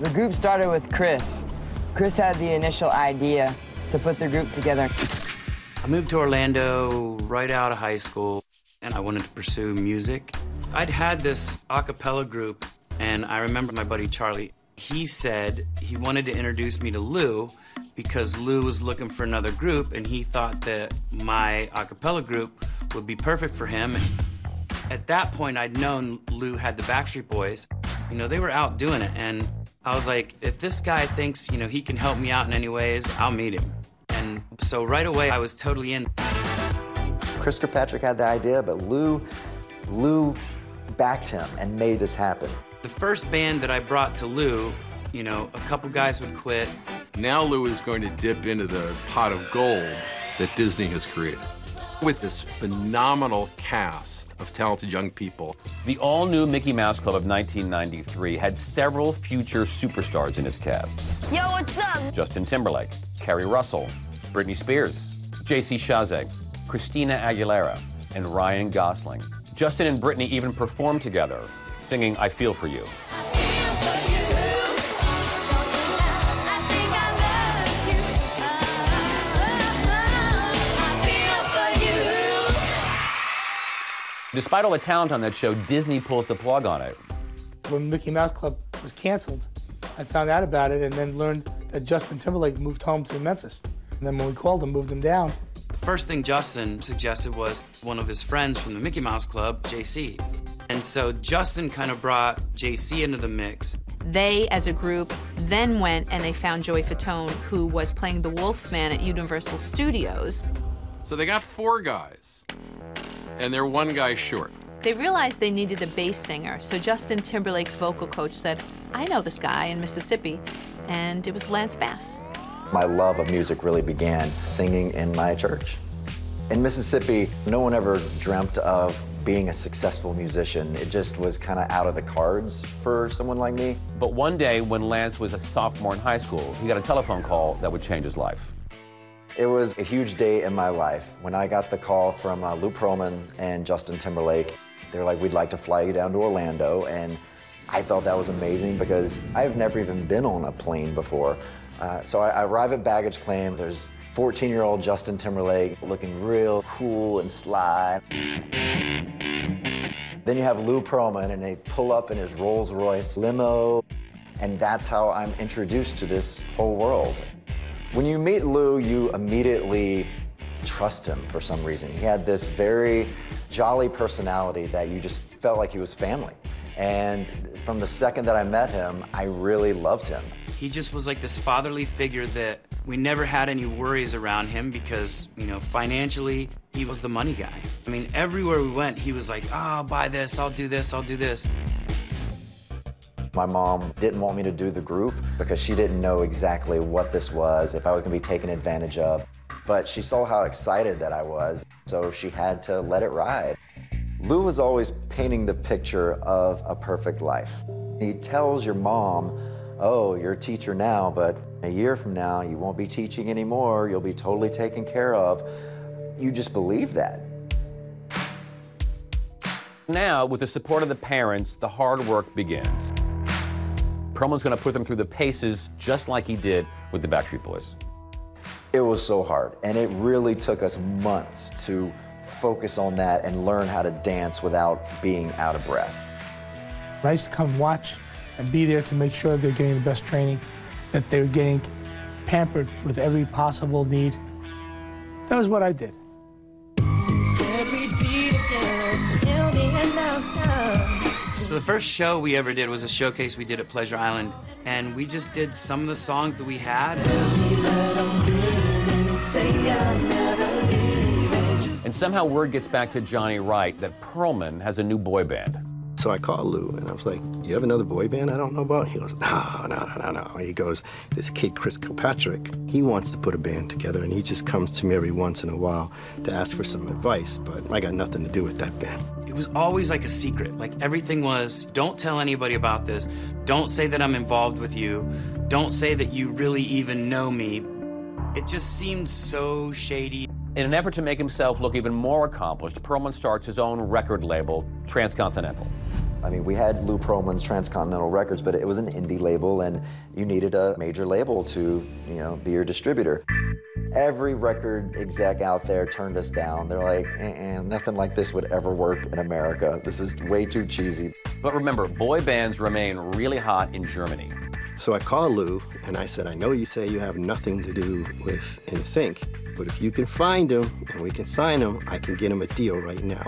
The group started with Chris. Chris had the initial idea to put the group together. I moved to Orlando right out of high school, and I wanted to pursue music. I'd had this a cappella group, and I remember my buddy Charlie. He said he wanted to introduce me to Lou because Lou was looking for another group, and he thought that my a cappella group would be perfect for him. At that point, I'd known Lou had the Backstreet Boys. You know, they were out doing it, and I was like, if this guy thinks, you know, he can help me out in any ways, I'll meet him. And so right away, I was totally in. Chris Kirkpatrick had the idea, but Lou, Lou backed him and made this happen. The first band that I brought to Lou, you know, a couple guys would quit. Now Lou is going to dip into the pot of gold that Disney has created with this phenomenal cast of talented young people. The all new Mickey Mouse Club of 1993 had several future superstars in its cast Yo, what's up? Justin Timberlake, Keri Russell, Britney Spears, JC Chasez, Christina Aguilera, and Ryan Gosling. Justin and Britney even performed together, singing I Feel For You. Despite all the talent on that show, Disney pulls the plug on it. When Mickey Mouse Club was canceled, I found out about it and then learned that Justin Timberlake moved home to Memphis. And then when we called him, moved him down. The first thing Justin suggested was one of his friends from the Mickey Mouse Club, JC. And so Justin kind of brought JC into the mix. They, as a group, then went and they found Joey Fatone, who was playing the Wolfman at Universal Studios. So they got four guys, and they're one guy short. They realized they needed a bass singer, so Justin Timberlake's vocal coach said, I know this guy in Mississippi, and it was Lance Bass. My love of music really began singing in my church. In Mississippi, no one ever dreamt of being a successful musician. It just was kind of out of the cards for someone like me. But one day, when Lance was a sophomore in high school, he got a telephone call that would change his life. It was a huge day in my life when I got the call from uh, Lou Pearlman and Justin Timberlake. They're like, we'd like to fly you down to Orlando. And I thought that was amazing because I've never even been on a plane before. Uh, so I, I arrive at baggage claim. There's 14 year old Justin Timberlake looking real cool and sly. Then you have Lou Pearlman, and they pull up in his Rolls Royce limo. And that's how I'm introduced to this whole world. When you meet Lou, you immediately trust him for some reason. He had this very jolly personality that you just felt like he was family. And from the second that I met him, I really loved him. He just was like this fatherly figure that we never had any worries around him because, you know, financially, he was the money guy. I mean, everywhere we went, he was like, oh, I'll buy this, I'll do this, I'll do this. My mom didn't want me to do the group because she didn't know exactly what this was, if I was going to be taken advantage of. But she saw how excited that I was, so she had to let it ride. Lou was always painting the picture of a perfect life. He tells your mom, Oh, you're a teacher now, but a year from now, you won't be teaching anymore. You'll be totally taken care of. You just believe that. Now, with the support of the parents, the hard work begins. Pearlman's going to put them through the paces just like he did with the Backstreet Boys. It was so hard, and it really took us months to focus on that and learn how to dance without being out of breath. I used to come watch and be there to make sure they're getting the best training, that they're getting pampered with every possible need. That was what I did. So the first show we ever did was a showcase we did at Pleasure Island, and we just did some of the songs that we had. And somehow word gets back to Johnny Wright that Pearlman has a new boy band. So I called Lou and I was like, You have another boy band I don't know about? He goes, No, no, no, no, no. He goes, This kid, Chris Kirkpatrick, he wants to put a band together and he just comes to me every once in a while to ask for some advice, but I got nothing to do with that band. It was always like a secret. Like everything was, don't tell anybody about this. Don't say that I'm involved with you. Don't say that you really even know me. It just seemed so shady. In an effort to make himself look even more accomplished, Pearlman starts his own record label, Transcontinental. I mean, we had Lou Pearlman's Transcontinental Records, but it was an indie label, and you needed a major label to, you know, be your distributor. Every record exec out there turned us down. They're like, eh, nothing like this would ever work in America. This is way too cheesy. But remember, boy bands remain really hot in Germany. So I called Lou and I said, I know you say you have nothing to do with NSYNC, but if you can find him and we can sign him, I can get him a deal right now.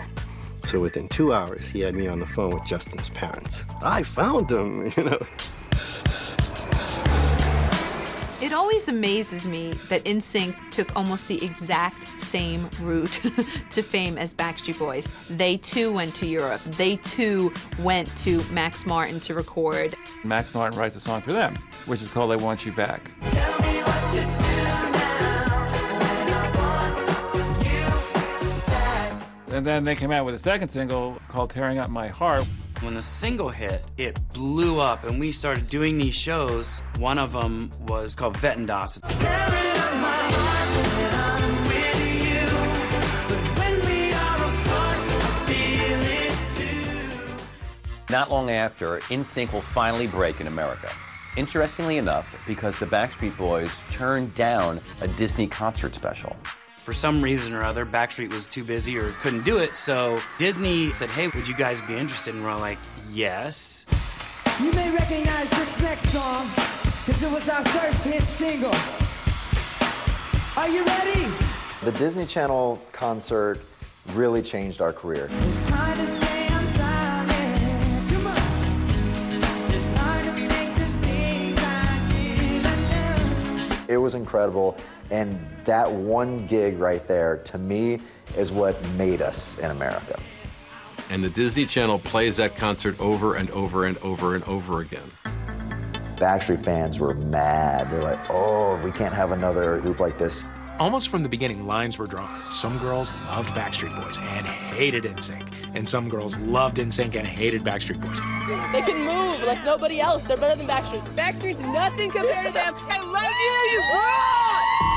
So within two hours, he had me on the phone with Justin's parents. I found them, you know. It always amazes me that NSYNC took almost the exact same route to fame as Backstreet Boys. They too went to Europe. They too went to Max Martin to record. Max Martin writes a song for them, which is called I Want You Back. And then they came out with a second single called Tearing Up My Heart. When the single hit, it blew up, and we started doing these shows. One of them was called Wetten, Not long after, NSYNC will finally break in America. Interestingly enough, because the Backstreet Boys turned down a Disney concert special for some reason or other, Backstreet was too busy or couldn't do it. So Disney said, hey, would you guys be interested? And we're all like, yes. You may recognize this next song because it was our first hit single. Are you ready? The Disney Channel concert really changed our career. It was incredible. And that one gig right there, to me, is what made us in America. And the Disney Channel plays that concert over and over and over and over again. Backstreet fans were mad. They're like, oh, we can't have another group like this. Almost from the beginning, lines were drawn. Some girls loved Backstreet Boys and hated NSYNC, and some girls loved NSYNC and hated Backstreet Boys. They can move like nobody else. They're better than Backstreet. Backstreet's nothing compared to them. I love you, you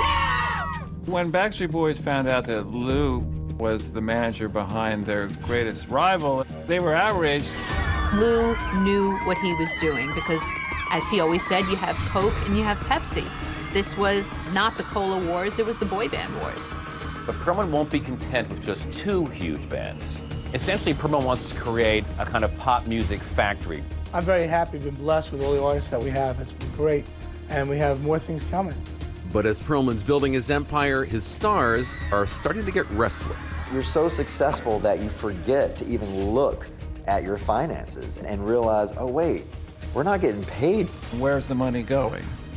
yeah! When Backstreet Boys found out that Lou was the manager behind their greatest rival, they were outraged. Lou knew what he was doing because, as he always said, you have Coke and you have Pepsi. This was not the Cola Wars, it was the boy band wars. But Pearlman won't be content with just two huge bands. Essentially, Pearlman wants to create a kind of pop music factory. I'm very happy, been blessed with all the artists that we have. It's been great, and we have more things coming. But as Pearlman's building his empire, his stars are starting to get restless. You're so successful that you forget to even look at your finances and realize, oh, wait, we're not getting paid. Where's the money going?